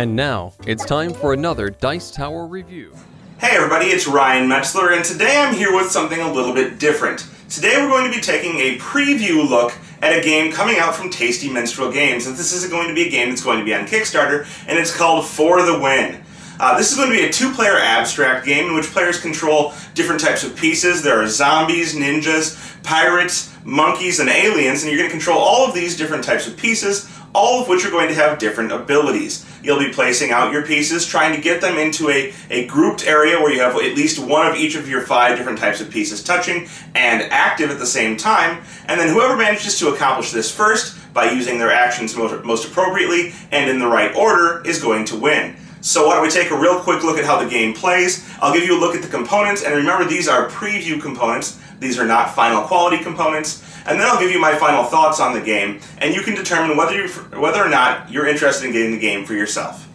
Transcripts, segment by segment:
And now, it's time for another Dice Tower review. Hey everybody, it's Ryan Metzler, and today I'm here with something a little bit different. Today we're going to be taking a preview look at a game coming out from Tasty Minstrel Games. And this is going to be a game that's going to be on Kickstarter, and it's called For the Win. Uh, this is going to be a two-player abstract game in which players control different types of pieces. There are zombies, ninjas, pirates, monkeys, and aliens, and you're going to control all of these different types of pieces, all of which are going to have different abilities. You'll be placing out your pieces, trying to get them into a, a grouped area where you have at least one of each of your five different types of pieces touching and active at the same time, and then whoever manages to accomplish this first by using their actions most, most appropriately and in the right order is going to win. So why don't we take a real quick look at how the game plays. I'll give you a look at the components, and remember these are preview components. These are not final quality components. And then I'll give you my final thoughts on the game, and you can determine whether, you, whether or not you're interested in getting the game for yourself.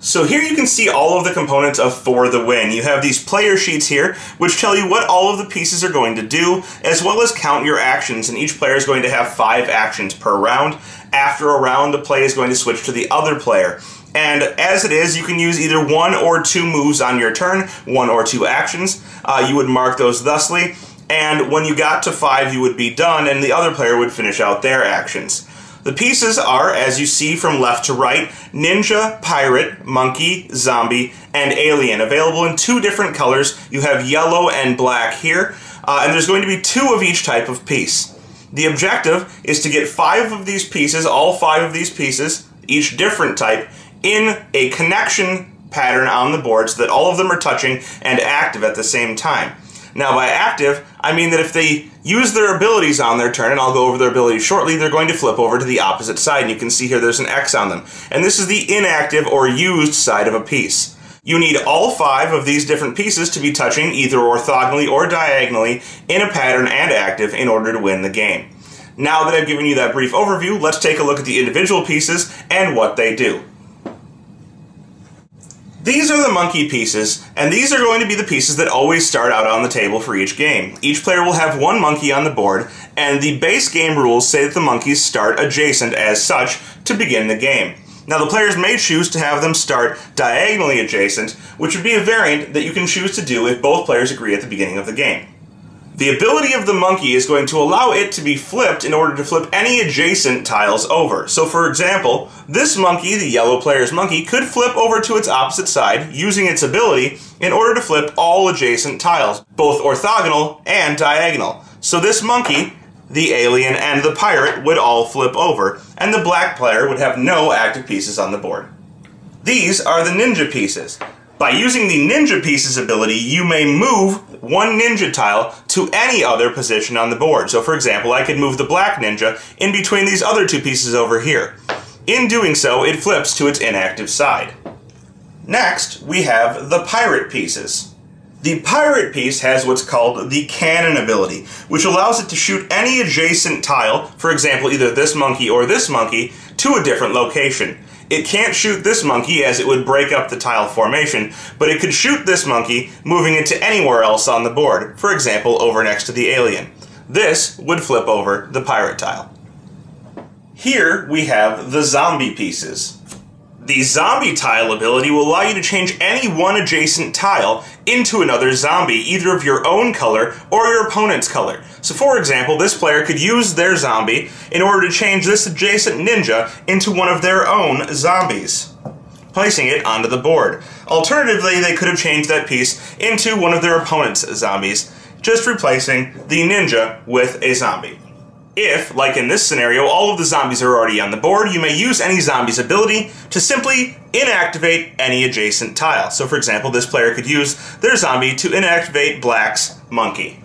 So here you can see all of the components of For the Win. You have these player sheets here, which tell you what all of the pieces are going to do, as well as count your actions, and each player is going to have five actions per round. After a round, the play is going to switch to the other player. And as it is, you can use either one or two moves on your turn, one or two actions. Uh, you would mark those thusly, and when you got to five, you would be done, and the other player would finish out their actions. The pieces are, as you see from left to right, ninja, pirate, monkey, zombie, and alien. Available in two different colors. You have yellow and black here, uh, and there's going to be two of each type of piece. The objective is to get five of these pieces, all five of these pieces, each different type, in a connection pattern on the board so that all of them are touching and active at the same time. Now, by active, I mean that if they use their abilities on their turn, and I'll go over their abilities shortly, they're going to flip over to the opposite side, and you can see here there's an X on them. And this is the inactive or used side of a piece. You need all five of these different pieces to be touching either orthogonally or diagonally in a pattern and active in order to win the game. Now that I've given you that brief overview, let's take a look at the individual pieces and what they do. These are the monkey pieces, and these are going to be the pieces that always start out on the table for each game. Each player will have one monkey on the board, and the base game rules say that the monkeys start adjacent as such to begin the game. Now the players may choose to have them start diagonally adjacent, which would be a variant that you can choose to do if both players agree at the beginning of the game. The ability of the monkey is going to allow it to be flipped in order to flip any adjacent tiles over. So for example, this monkey, the yellow player's monkey, could flip over to its opposite side using its ability in order to flip all adjacent tiles, both orthogonal and diagonal. So this monkey, the alien, and the pirate would all flip over, and the black player would have no active pieces on the board. These are the ninja pieces. By using the ninja pieces ability, you may move one ninja tile to any other position on the board. So for example, I could move the black ninja in between these other two pieces over here. In doing so, it flips to its inactive side. Next, we have the pirate pieces. The pirate piece has what's called the cannon ability, which allows it to shoot any adjacent tile, for example either this monkey or this monkey, to a different location. It can't shoot this monkey as it would break up the tile formation, but it could shoot this monkey moving it to anywhere else on the board, for example over next to the alien. This would flip over the pirate tile. Here we have the zombie pieces. The zombie tile ability will allow you to change any one adjacent tile into another zombie, either of your own color or your opponent's color. So for example, this player could use their zombie in order to change this adjacent ninja into one of their own zombies, placing it onto the board. Alternatively, they could have changed that piece into one of their opponent's zombies, just replacing the ninja with a zombie. If, like in this scenario, all of the zombies are already on the board, you may use any zombie's ability to simply inactivate any adjacent tile. So for example, this player could use their zombie to inactivate Black's monkey.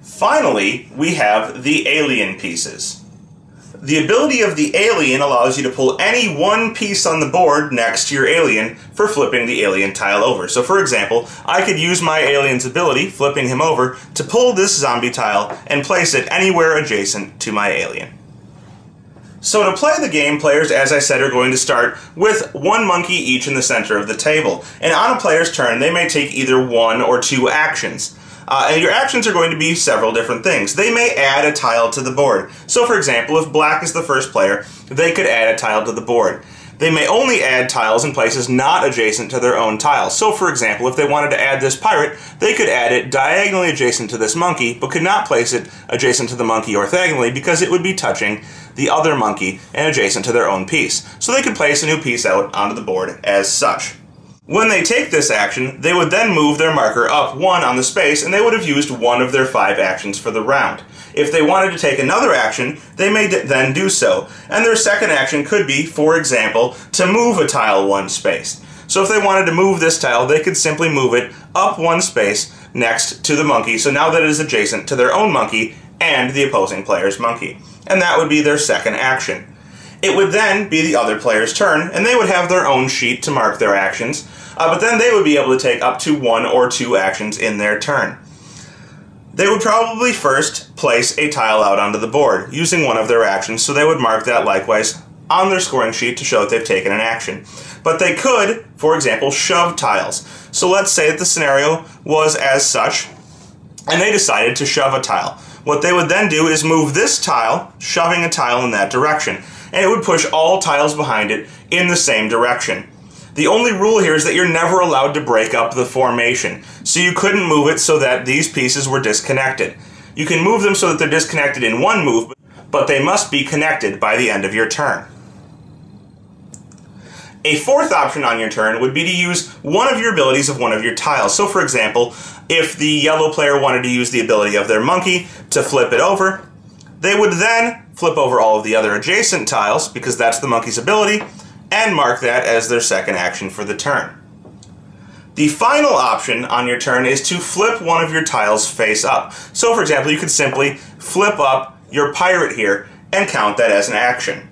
Finally, we have the alien pieces. The ability of the alien allows you to pull any one piece on the board next to your alien for flipping the alien tile over. So for example, I could use my alien's ability, flipping him over, to pull this zombie tile and place it anywhere adjacent to my alien. So to play the game, players, as I said, are going to start with one monkey each in the center of the table. And on a player's turn, they may take either one or two actions. Uh, and your actions are going to be several different things. They may add a tile to the board. So for example, if black is the first player, they could add a tile to the board. They may only add tiles in places not adjacent to their own tiles. So for example, if they wanted to add this pirate, they could add it diagonally adjacent to this monkey, but could not place it adjacent to the monkey orthogonally because it would be touching the other monkey and adjacent to their own piece. So they could place a new piece out onto the board as such. When they take this action, they would then move their marker up one on the space and they would have used one of their five actions for the round. If they wanted to take another action, they may then do so. And their second action could be, for example, to move a tile one space. So if they wanted to move this tile, they could simply move it up one space next to the monkey, so now that it is adjacent to their own monkey and the opposing player's monkey. And that would be their second action. It would then be the other player's turn, and they would have their own sheet to mark their actions, uh, but then they would be able to take up to one or two actions in their turn. They would probably first place a tile out onto the board using one of their actions, so they would mark that likewise on their scoring sheet to show that they've taken an action. But they could, for example, shove tiles. So let's say that the scenario was as such, and they decided to shove a tile. What they would then do is move this tile, shoving a tile in that direction and it would push all tiles behind it in the same direction. The only rule here is that you're never allowed to break up the formation, so you couldn't move it so that these pieces were disconnected. You can move them so that they're disconnected in one move, but they must be connected by the end of your turn. A fourth option on your turn would be to use one of your abilities of one of your tiles. So for example, if the yellow player wanted to use the ability of their monkey to flip it over, they would then flip over all of the other adjacent tiles, because that's the monkey's ability, and mark that as their second action for the turn. The final option on your turn is to flip one of your tiles face up. So for example, you could simply flip up your pirate here and count that as an action.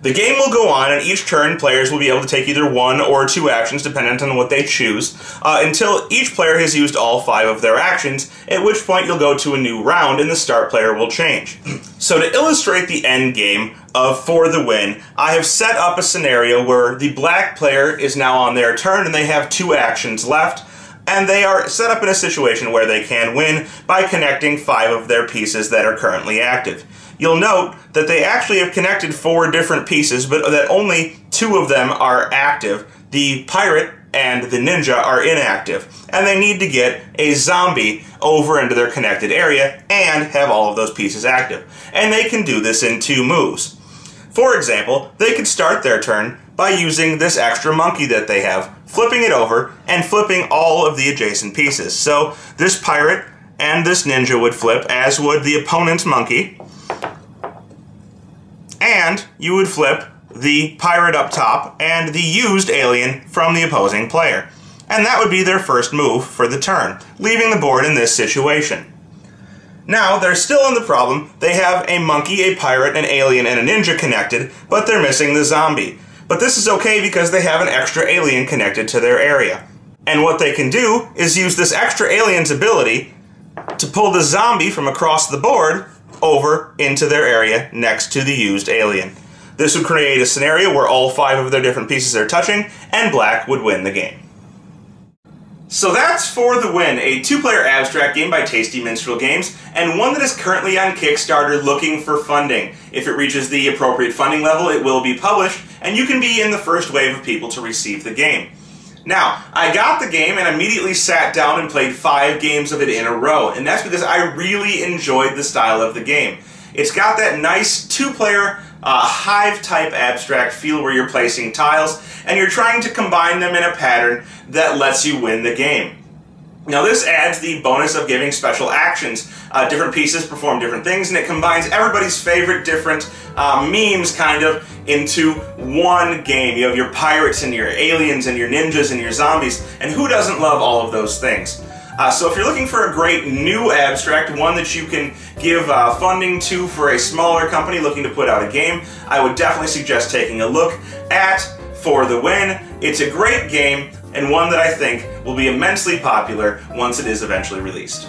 The game will go on, and each turn players will be able to take either one or two actions, dependent on what they choose, uh, until each player has used all five of their actions, at which point you'll go to a new round and the start player will change. so to illustrate the end game of For the Win, I have set up a scenario where the black player is now on their turn and they have two actions left, and they are set up in a situation where they can win by connecting five of their pieces that are currently active you'll note that they actually have connected four different pieces, but that only two of them are active. The pirate and the ninja are inactive, and they need to get a zombie over into their connected area and have all of those pieces active. And they can do this in two moves. For example, they could start their turn by using this extra monkey that they have, flipping it over, and flipping all of the adjacent pieces. So this pirate and this ninja would flip, as would the opponent's monkey, and you would flip the pirate up top and the used alien from the opposing player. And that would be their first move for the turn, leaving the board in this situation. Now, they're still in the problem. They have a monkey, a pirate, an alien, and a ninja connected, but they're missing the zombie. But this is okay because they have an extra alien connected to their area. And what they can do is use this extra alien's ability to pull the zombie from across the board over into their area next to the used alien. This would create a scenario where all five of their different pieces are touching, and black would win the game. So that's For the Win, a two-player abstract game by Tasty Minstrel Games, and one that is currently on Kickstarter looking for funding. If it reaches the appropriate funding level, it will be published, and you can be in the first wave of people to receive the game. Now, I got the game and immediately sat down and played five games of it in a row, and that's because I really enjoyed the style of the game. It's got that nice two-player uh, hive-type abstract feel where you're placing tiles, and you're trying to combine them in a pattern that lets you win the game. Now this adds the bonus of giving special actions. Uh, different pieces perform different things, and it combines everybody's favorite different uh, memes, kind of, into one game. You have your pirates and your aliens and your ninjas and your zombies, and who doesn't love all of those things? Uh, so if you're looking for a great new abstract, one that you can give uh, funding to for a smaller company looking to put out a game, I would definitely suggest taking a look at For the Win. It's a great game, and one that I think will be immensely popular once it is eventually released.